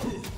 Huh.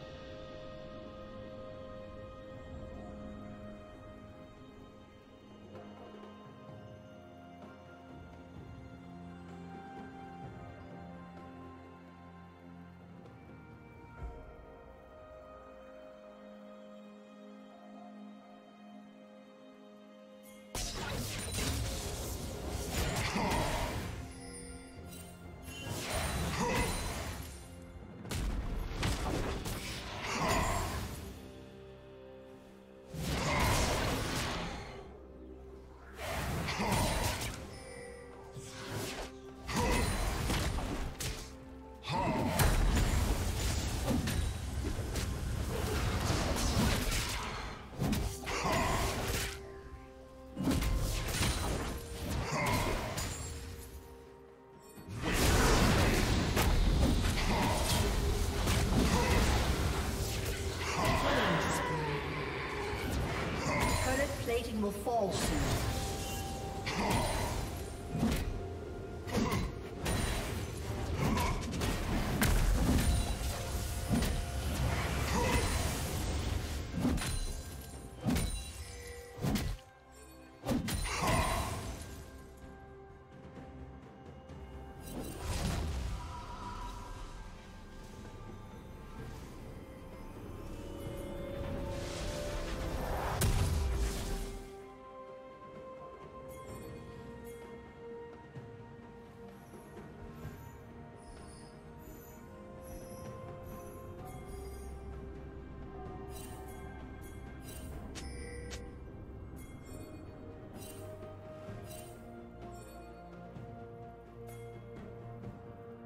Soon.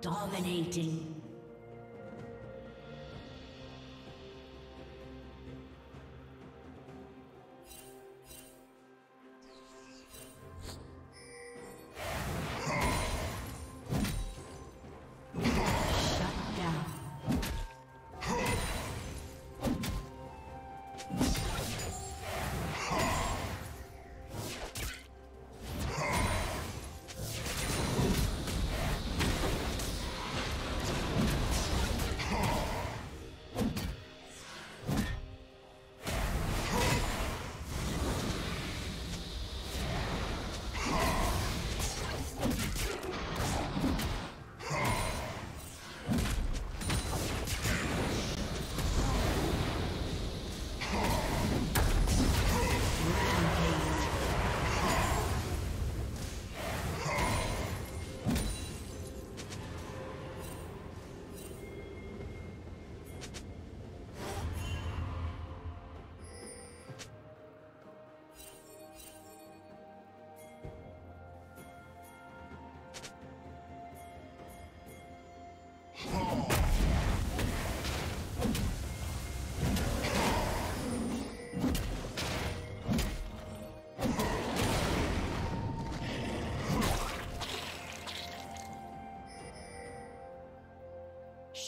Dominating.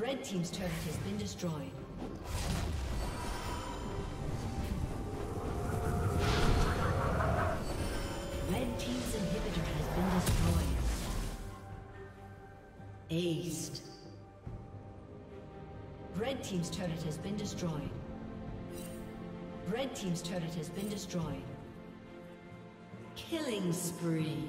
Red Team's turret has been destroyed. Red Team's inhibitor has been destroyed. Aced. Red Team's turret has been destroyed. Red Team's turret has been destroyed. Killing spree.